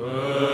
Amen.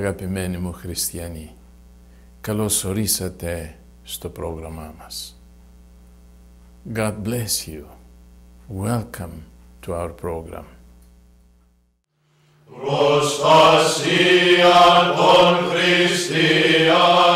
Αγαπημένοι μου χριστιανοί. Καλώς ορίσατε στο πρόγραμμά μας. God bless you. Welcome to our program. Προστασία των χριστιανών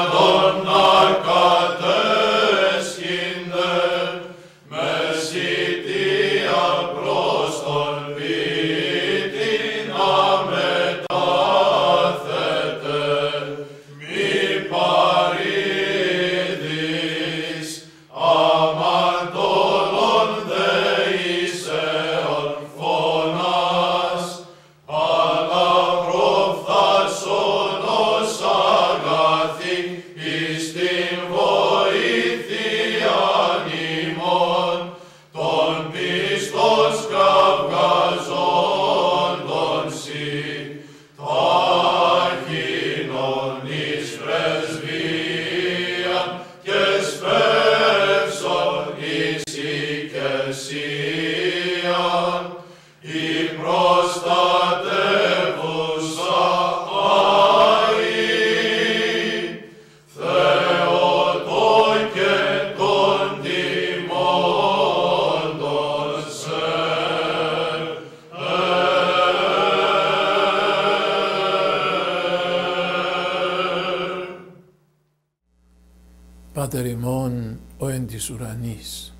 της ουρανής,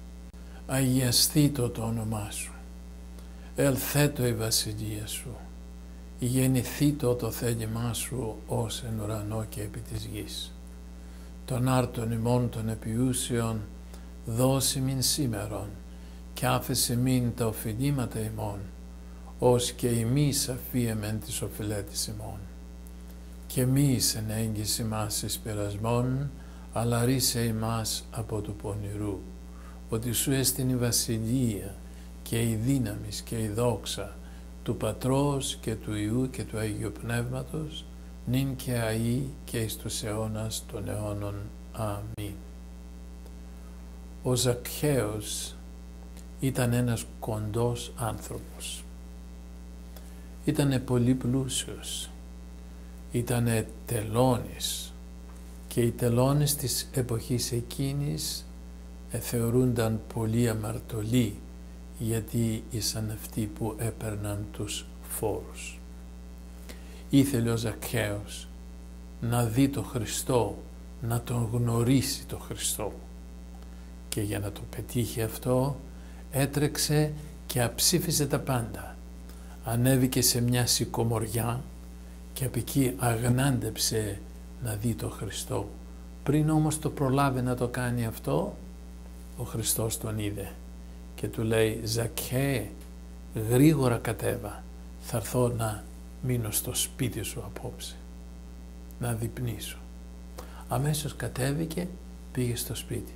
αγιαστήτω το όνομά σου, ελθέτω η βασιλεία σου, γεννηθήτω το θέλημά σου ως εν ουρανό και επί της γης. Τον άρτον ημών των επιούσεων δώσει μην σήμερον και άφησε μην τα οφειλήματα ημών, ως και εμείς αφίεμεν τις οφειλέτης ημών. Και μη εν έγκυση μας εις πειρασμών, αλλά ρίσε ημάς από του πονηρού, ότι σου έστειν η βασιλεία και η δύναμη και η δόξα του Πατρός και του Ιού και του Αγίου Πνεύματος, νυν και αΐ και εις τους αιώνας των αιώνων. Αμήν. Ο Ζακχαίος ήταν ένας κοντός άνθρωπος. Ήτανε πολύ πλούσιος. Ήτανε τελώνης και οι τελώνες της εποχής εκείνης ε, θεωρούνταν πολύ αμαρτωλοί γιατί ήσαν αυτοί που έπαιρναν τους φόρους. Ήθελε ο Ζακχαίος να δει το Χριστό, να τον γνωρίσει το Χριστό και για να το πετύχει αυτό έτρεξε και αψήφισε τα πάντα. Ανέβηκε σε μια σικομοριά και από εκεί αγνάντεψε να δει το Χριστό. Πριν όμως το προλάβει να το κάνει αυτό, ο Χριστός τον είδε και του λέει «Ζακχέ, γρήγορα κατέβα, θα έρθω να μείνω στο σπίτι σου απόψε, να διπνήσω». Αμέσως κατέβηκε, πήγε στο σπίτι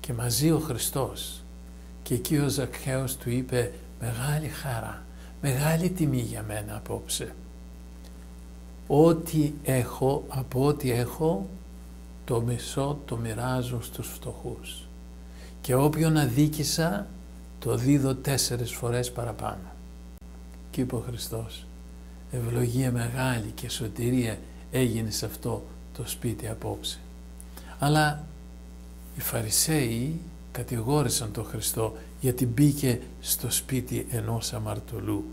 και μαζί ο Χριστός και εκεί ο Ζακχαίος του είπε «Μεγάλη χαρά, μεγάλη τιμή για μένα απόψε» ό,τι έχω, από ό,τι έχω, το μισό το μοιράζω στους φτωχούς. Και όποιον αδίκησα, το δίδω τέσσερις φορές παραπάνω. Και είπε ο Χριστός, ευλογία μεγάλη και σωτηρία έγινε σε αυτό το σπίτι απόψε. Αλλά οι Φαρισαίοι κατηγόρησαν τον Χριστό γιατί μπήκε στο σπίτι ενός αμαρτωλού.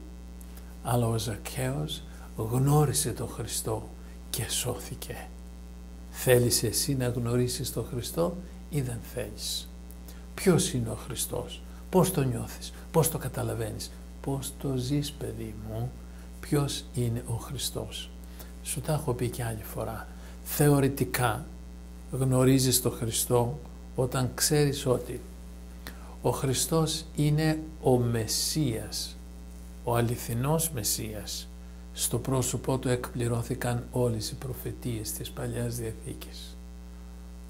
Αλλά ο Ζακχαίος γνώρισε τον Χριστό και σώθηκε. Θέλεις εσύ να γνωρίσεις τον Χριστό ή δεν θέλεις; Ποιος είναι ο Χριστός, πώς το νιώθεις, πώς το καταλαβαίνεις, πώς το ζεις παιδί μου, ποιος είναι ο Χριστός; Σου τα έχω πει και άλλη φορά. Θεωρητικά γνωρίζεις τον Χριστό όταν ξέρεις ότι ο Χριστός είναι ο Μεσσίας, ο αληθινός Μεσσίας. Στο πρόσωπό του εκπληρώθηκαν όλες οι προφητείες της Παλιάς Διαθήκης.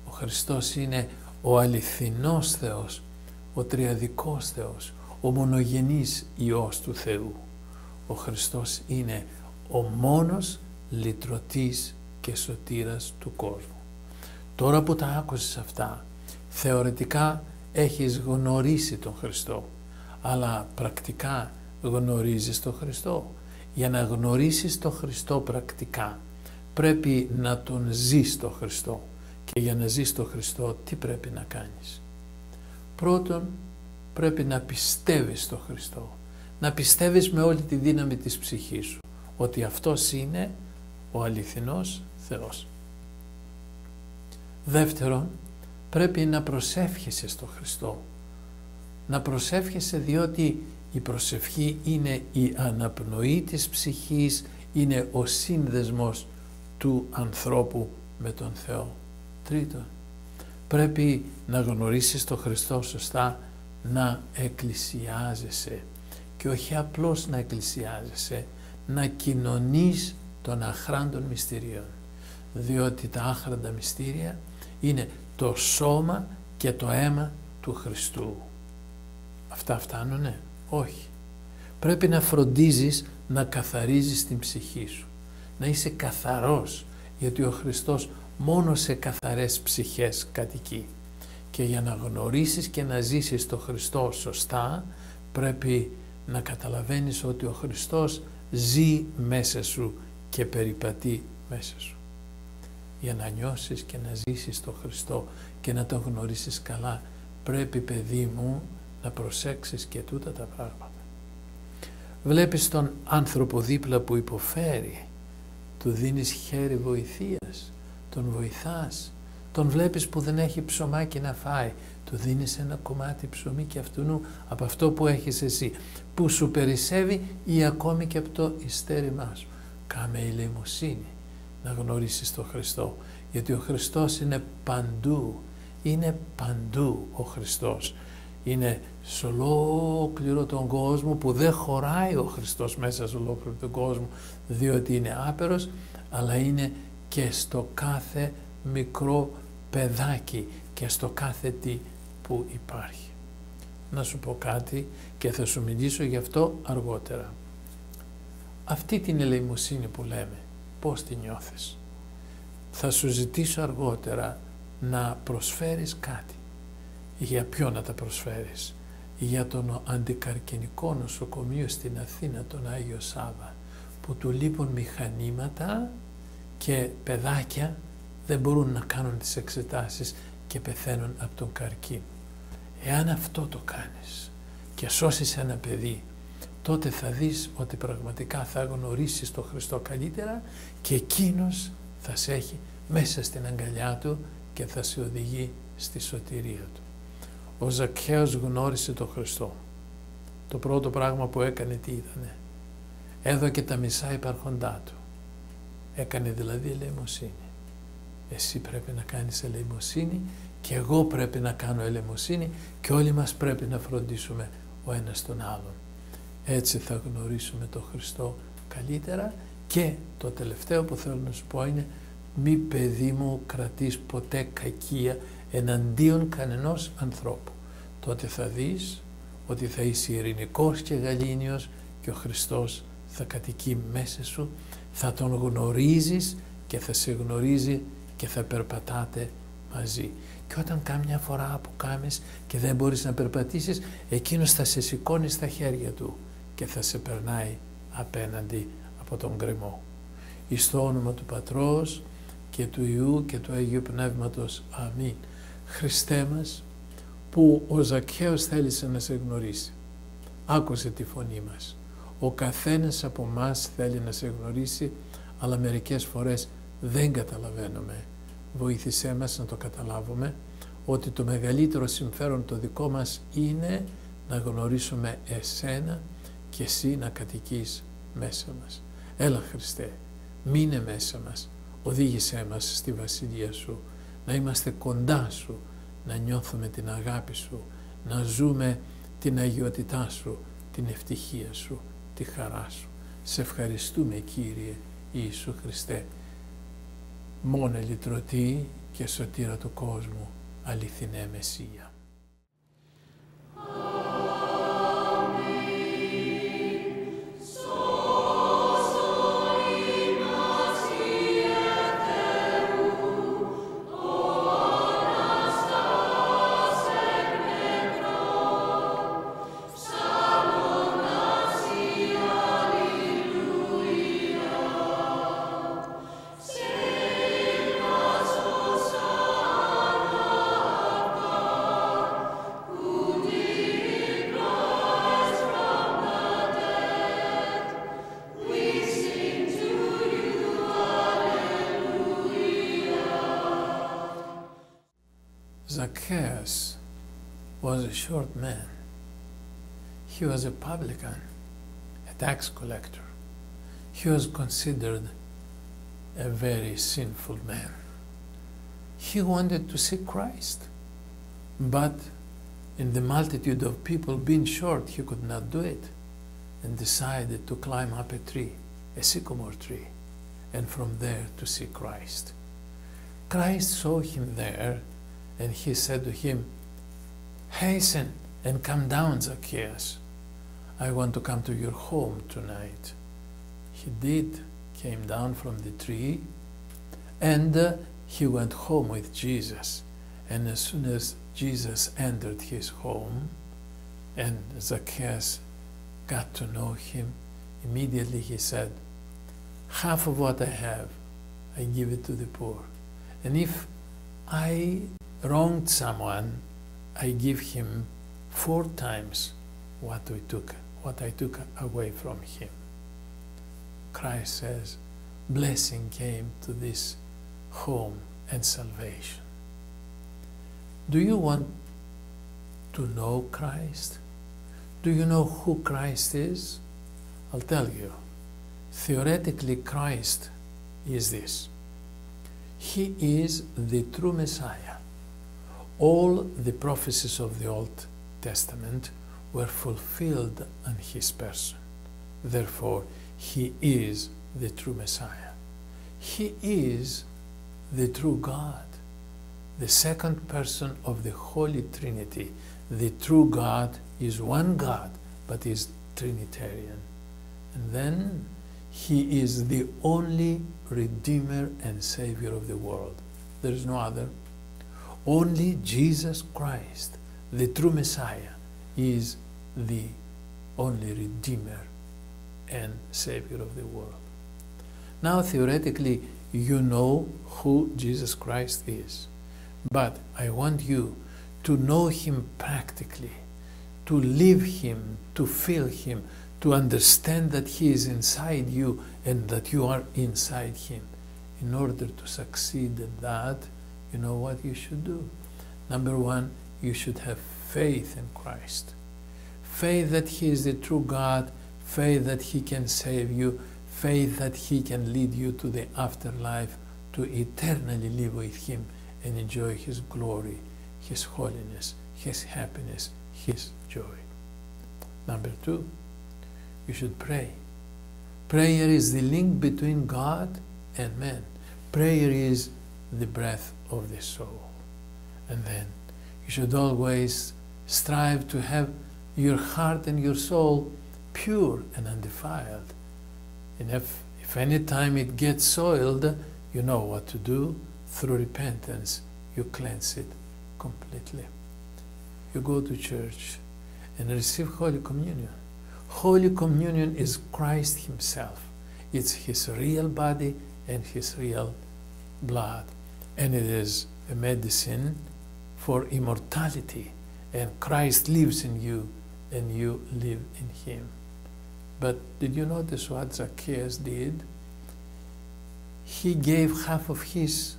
Ο Χριστός είναι ο αληθινός Θεός, ο τριαδικός Θεός, ο μονογενής Υιός του Θεού. Ο Χριστός είναι ο μόνος λυτρωτής και σωτήρας του κόσμου. Τώρα που τα άκουσες αυτά, θεωρητικά έχεις γνωρίσει τον Χριστό, αλλά πρακτικά γνωρίζεις τον Χριστό. Για να γνωρίσεις τον Χριστό πρακτικά, πρέπει να τον ζεις τον Χριστό. Και για να ζεις τον Χριστό, τι πρέπει να κάνεις; Πρώτον, πρέπει να πιστεύεις στον Χριστό. Να πιστεύεις με όλη τη δύναμη της ψυχής σου ότι Αυτός είναι ο αληθινός Θεός. Δεύτερον, πρέπει να προσεύχεσαι στο Χριστό. Να προσεύχεσαι διότι η προσευχή είναι η αναπνοή της ψυχής, είναι ο σύνδεσμος του ανθρώπου με τον Θεό. Τρίτον, πρέπει να γνωρίσεις τον Χριστό σωστά, να εκκλησιάζεσαι και όχι απλώς να εκκλησιάζεσαι, να κοινωνείς των αχράντων μυστηρίων. Διότι τα άχραντα μυστήρια είναι το σώμα και το αίμα του Χριστού. Αυτά φτάνουνε; Όχι. Πρέπει να φροντίζεις να καθαρίζεις την ψυχή σου. Να είσαι καθαρός γιατί ο Χριστός μόνο σε καθαρές ψυχές κατοικεί. Και για να γνωρίσεις και να ζήσεις το Χριστό σωστά πρέπει να καταλαβαίνεις ότι ο Χριστός ζει μέσα σου και περιπατεί μέσα σου. Για να νιώσεις και να ζήσεις το Χριστό και να τον γνωρίσεις καλά πρέπει παιδί μου να προσέξεις και τούτα τα πράγματα. Βλέπεις τον άνθρωπο δίπλα που υποφέρει, του δίνεις χέρι βοηθείας, τον βοηθάς, τον βλέπεις που δεν έχει ψωμάκι να φάει, του δίνεις ένα κομμάτι ψωμί και αυτού από αυτό που έχεις εσύ, που σου περισσεύει ή ακόμη και από το ιστέρημά σου. Κάμε ηλιμοσύνη να γνωρίσεις τον Χριστό, γιατί ο Χριστός είναι παντού, είναι παντού ο Χριστός είναι σε ολόκληρο τον κόσμο που δεν χωράει ο Χριστός μέσα σε ολόκληρο τον κόσμο διότι είναι άπερος αλλά είναι και στο κάθε μικρό παιδάκι και στο κάθε τι που υπάρχει. Να σου πω κάτι και θα σου μιλήσω γι' αυτό αργότερα. Αυτή την ελεημοσύνη που λέμε, πώς τη νιώθεις; Θα σου ζητήσω αργότερα να προσφέρεις κάτι για ποιο να τα προσφέρεις; Για τον αντικαρκενικό νοσοκομείο στην Αθήνα, τον Άγιο Σάβα, που του λείπουν μηχανήματα και παιδάκια δεν μπορούν να κάνουν τις εξετάσεις και πεθαίνουν από τον καρκίνο. Εάν αυτό το κάνεις και σώσεις ένα παιδί, τότε θα δεις ότι πραγματικά θα γνωρίσεις τον Χριστό καλύτερα και εκείνος θα σε έχει μέσα στην αγκαλιά του και θα σε οδηγεί στη σωτηρία του ο Ζακχαίος γνώρισε τον Χριστό. Το πρώτο πράγμα που έκανε τι ήτανε; Έδωκε τα μισά υπαρχοντά του. Έκανε δηλαδή ελεημοσύνη. Εσύ πρέπει να κάνεις ελεημοσύνη και εγώ πρέπει να κάνω ελεημοσύνη και όλοι μας πρέπει να φροντίσουμε ο ένας τον άλλον. Έτσι θα γνωρίσουμε τον Χριστό καλύτερα και το τελευταίο που θέλω να σου πω είναι μη παιδί μου κρατείς ποτέ κακία εναντίον κανενός ανθρώπου. Τότε θα δεις ότι θα είσαι ειρηνικός και γαλήνιος και ο Χριστός θα κατοικεί μέσα σου, θα τον γνωρίζεις και θα σε γνωρίζει και θα περπατάτε μαζί. Και όταν κάμια φορά που κάμεις και δεν μπορείς να περπατήσεις, εκείνος θα σε σηκώνει στα χέρια του και θα σε περνάει απέναντι από τον γκρεμό. Εις το όνομα του Πατρός και του Ιού και του Αγίου Πνεύματος. Αμήν. Χριστέ μας, που ο Ζακχαίος θέλησε να σε γνωρίσει. Άκουσε τη φωνή μας. Ο καθένας από μας θέλει να σε γνωρίσει, αλλά μερικές φορές δεν καταλαβαίνουμε βοήθησέ μας να το καταλάβουμε ότι το μεγαλύτερο συμφέρον το δικό μας είναι να γνωρίσουμε εσένα και εσύ να κατοικείς μέσα μας. Έλα Χριστέ, μείνε μέσα μας, οδήγησέ μας στη Βασιλεία Σου, να είμαστε κοντά Σου, να νιώθουμε την αγάπη Σου, να ζούμε την αγιότητά Σου, την ευτυχία Σου, τη χαρά Σου. Σε ευχαριστούμε Κύριε Ιησού Χριστέ, μόνε λυτρωτή και σωτήρα του κόσμου, αληθινέ Μεσσία. Zacchaeus was a short man. He was a publican, a tax collector. He was considered a very sinful man. He wanted to see Christ, but in the multitude of people being short, he could not do it and decided to climb up a tree, a sycamore tree, and from there to see Christ. Christ saw him there and he said to him, Hasten and come down, Zacchaeus. I want to come to your home tonight. He did, came down from the tree, and uh, he went home with Jesus. And as soon as Jesus entered his home, and Zacchaeus got to know him, immediately he said, Half of what I have, I give it to the poor. And if I wronged someone, I give him four times what I took, what I took away from him. Christ says, blessing came to this home and salvation. Do you want to know Christ? Do you know who Christ is? I'll tell you. Theoretically, Christ is this. He is the true Messiah all the prophecies of the Old Testament were fulfilled in his person. Therefore, he is the true Messiah. He is the true God, the second person of the Holy Trinity. The true God is one God, but is Trinitarian. And then he is the only Redeemer and Savior of the world. There is no other. Only Jesus Christ, the true Messiah, is the only Redeemer and Savior of the world. Now, theoretically, you know who Jesus Christ is, but I want you to know Him practically, to live Him, to feel Him, to understand that He is inside you and that you are inside Him. In order to succeed in that, you know what you should do? Number one, you should have faith in Christ. Faith that He is the true God, faith that He can save you, faith that He can lead you to the afterlife, to eternally live with Him and enjoy His glory, His holiness, His happiness, His joy. Number two, you should pray. Prayer is the link between God and man. Prayer is the breath of the soul. And then you should always strive to have your heart and your soul pure and undefiled. And if, if any time it gets soiled, you know what to do. Through repentance, you cleanse it completely. You go to church and receive Holy Communion. Holy Communion is Christ Himself. It's His real body and His real blood. And it is a medicine for immortality. And Christ lives in you and you live in Him. But did you notice what Zacchaeus did? He gave half of his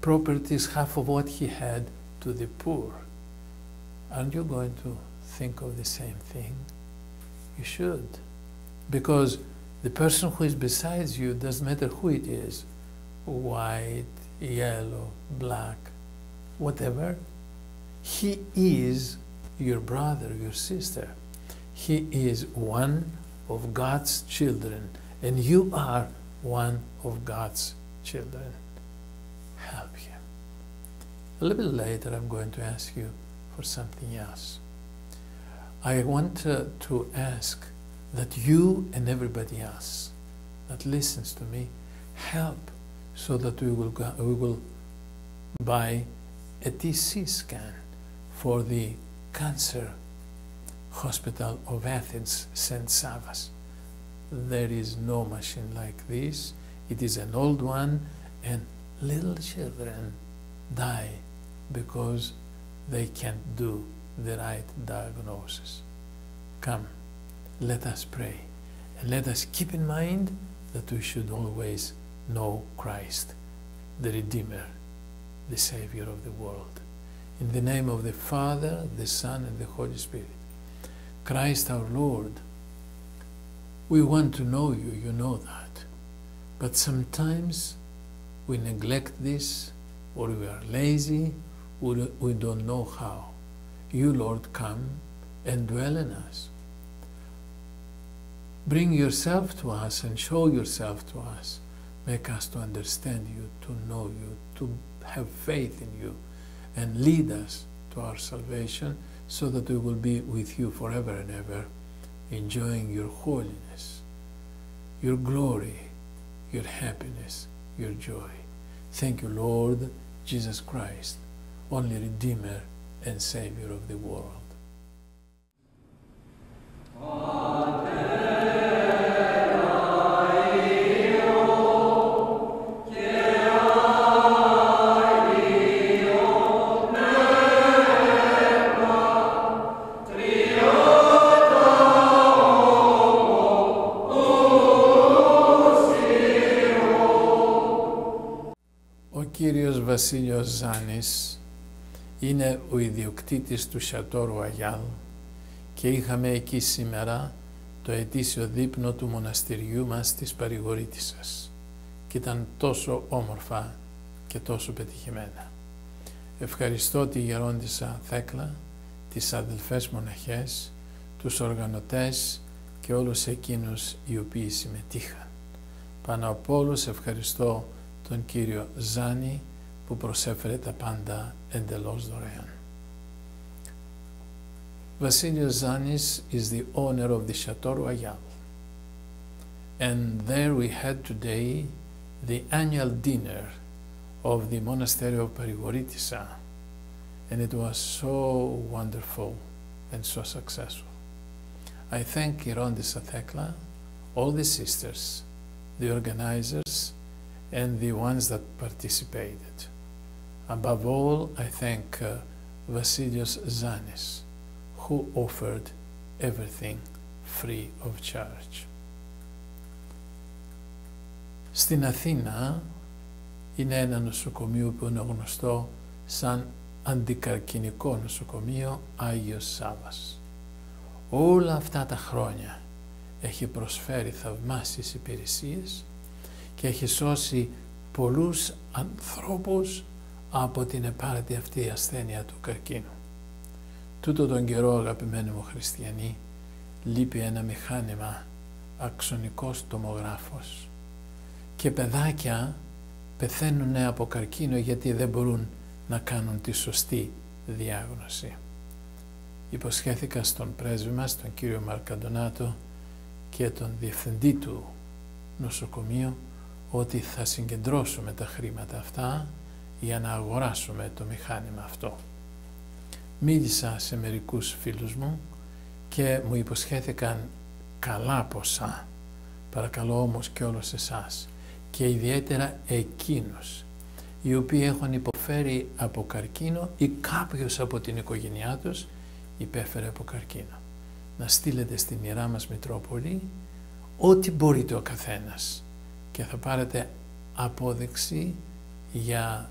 properties, half of what he had, to the poor. Aren't you going to think of the same thing? You should. Because the person who is beside you doesn't matter who it is white, yellow, black, whatever. He is your brother, your sister. He is one of God's children, and you are one of God's children. Help him. A little bit later, I'm going to ask you for something else. I want uh, to ask that you and everybody else that listens to me help so that we will, go, we will buy a TC scan for the cancer hospital of Athens, St. Savas. There is no machine like this. It is an old one, and little children die because they can't do the right diagnosis. Come, let us pray, and let us keep in mind that we should always know Christ, the Redeemer, the Savior of the world. In the name of the Father, the Son, and the Holy Spirit. Christ our Lord, we want to know you, you know that. But sometimes we neglect this, or we are lazy, or we don't know how. You, Lord, come and dwell in us. Bring yourself to us and show yourself to us. Make us to understand you, to know you, to have faith in you, and lead us to our salvation so that we will be with you forever and ever, enjoying your holiness, your glory, your happiness, your joy. Thank you, Lord Jesus Christ, only Redeemer and Savior of the world. Ο κύριος Βασίλειος Ζάνης είναι ο ιδιοκτήτης του Σατόρου Αγιάλ και είχαμε εκεί σήμερα το ετήσιο δείπνο του μοναστηριού μας της Παρηγορήτισσας και ήταν τόσο όμορφα και τόσο πετυχημένα. Ευχαριστώ τη Γερόντισσα Θέκλα, τις αδελφές μοναχές, τους οργανωτές και όλους εκείνους οι οποίοι συμμετείχαν. Πάνω από όλους ευχαριστώ τον κύριο Ζάνη που προσέφερε τα πάντα εντελώς δωρεάν. Βασίλειος Zanis is the owner of the Chateau Royal. And there we had today the annual dinner of the monastery of Parigoritisa. And it was so wonderful and so successful. I thank Irondisa Thekla, all the sisters, the organizers, and the ones that participated. Above all, I thank uh, Vasilios Zanis, who offered everything free of charge. Στην Αθήνα είναι ένα νοσοκομείο που είναι γνωστό σαν αντικαρκυνικό νοσοκομείο Άγιος Σάβας. Όλα αυτά τα χρόνια έχει προσφέρει θαυμάσιες υπηρεσίες και έχει σώσει πολλούς ανθρώπους από την επάρτη αυτή ασθένεια του καρκίνου. Τούτο τον καιρό αγαπημένοι μου χριστιανοί λείπει ένα μηχάνημα αξονικός τομογράφος και παιδάκια πεθαίνουν από καρκίνο γιατί δεν μπορούν να κάνουν τη σωστή διάγνωση. Υποσχέθηκα στον πρέσβη μας, τον κύριο Μαρκαντονάτο και τον διευθυντή του νοσοκομείου ότι θα συγκεντρώσουμε τα χρήματα αυτά για να αγοράσουμε το μηχάνημα αυτό. Μίλησα σε μερικούς φίλους μου και μου υποσχέθηκαν καλά ποσά. Παρακαλώ όμως και όλους εσάς και ιδιαίτερα εκείνους οι οποίοι έχουν υποφέρει από καρκίνο ή κάποιος από την οικογένειά τους υπέφερε από καρκίνο. Να στείλετε στην Ιερά μας Μητρόπολη ό,τι μπορείτε ο καθένας και θα πάρετε απόδειξη για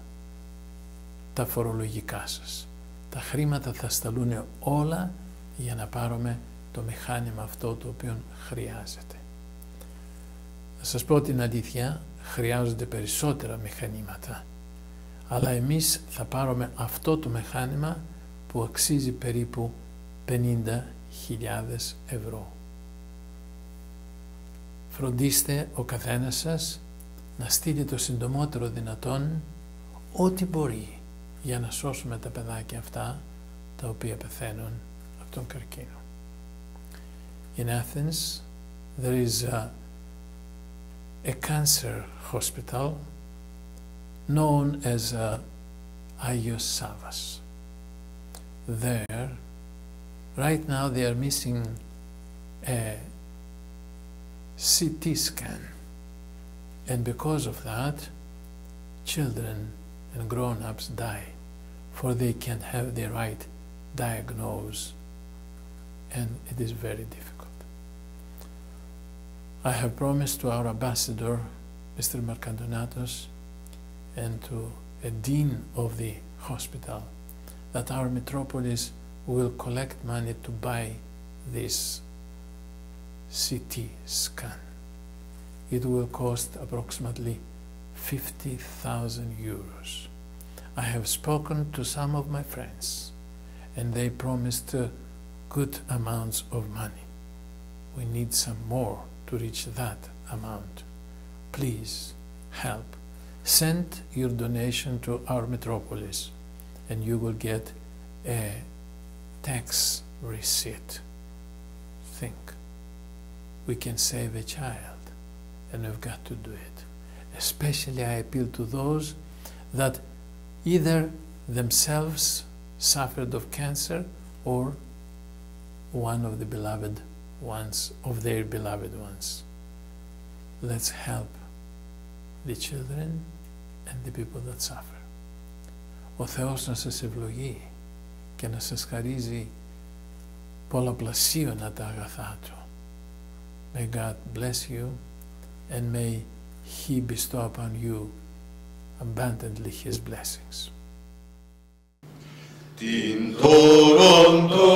τα φορολογικά σας. Τα χρήματα θα σταλούν όλα για να πάρουμε το μηχάνημα αυτό το οποίο χρειάζεται. Να σας πω την αλήθεια, χρειάζονται περισσότερα μηχανήματα. Αλλά εμείς θα πάρουμε αυτό το μηχάνημα που αξίζει περίπου 50.000 ευρώ. Φροντίστε ο καθένας σας να στείλει το συντομότερο δυνατόν ό,τι μπορεί για να σώσουμε τα παιδάκια αυτά τα οποία πεθαίνουν από τον καρκίνο. In Athens there is a, a cancer hospital known as uh, Agios Savas. There, right now they are missing a CT scan and because of that children and grown-ups die for they can't have the right diagnose and it is very difficult. I have promised to our ambassador, Mr. Marcandonatos, and to a dean of the hospital that our metropolis will collect money to buy this CT scan. It will cost approximately 50,000 euros. I have spoken to some of my friends and they promised uh, good amounts of money. We need some more to reach that amount. Please help. Send your donation to our metropolis and you will get a tax receipt. Think We can save a child and we've got to do it. Especially I appeal to those that either themselves suffered of cancer or one of the beloved ones, of their beloved ones. Let's help the children and the people that suffer. Ο Θεός να σας ευλογεί και να σας χαρίζει πολλαπλασίωνα τα αγαθά Του. May God bless you and may He bestow upon you abundantly His blessings. Την τόρον το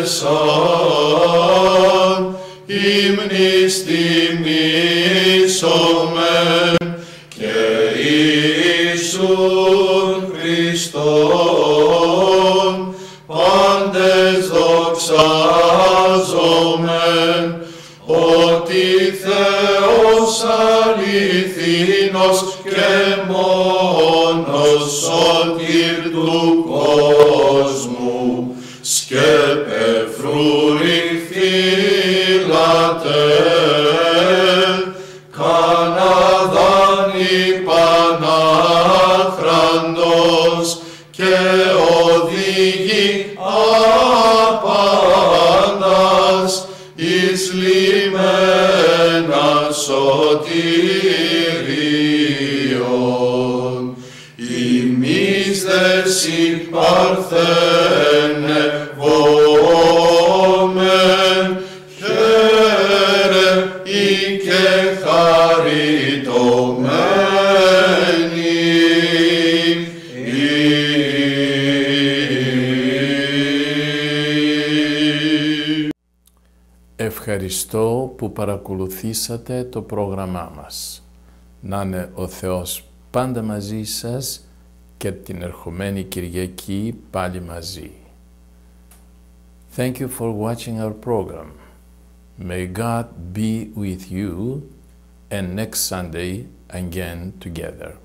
εσάν, ύμνης τιμήσομεν και Ιησούν Χριστόν, Ημείς δε συ παρθένε βόμεν, χαίρε ή και χαριτωμένοι. Ευχαριστώ που παρακολουθήσατε το πρόγραμμά μας. Να είναι ο Θεός πάντα μαζί σας και την ερχομένη Κυριακή πάλι μαζί. Thank you for watching our program. May God be with you and next Sunday again together.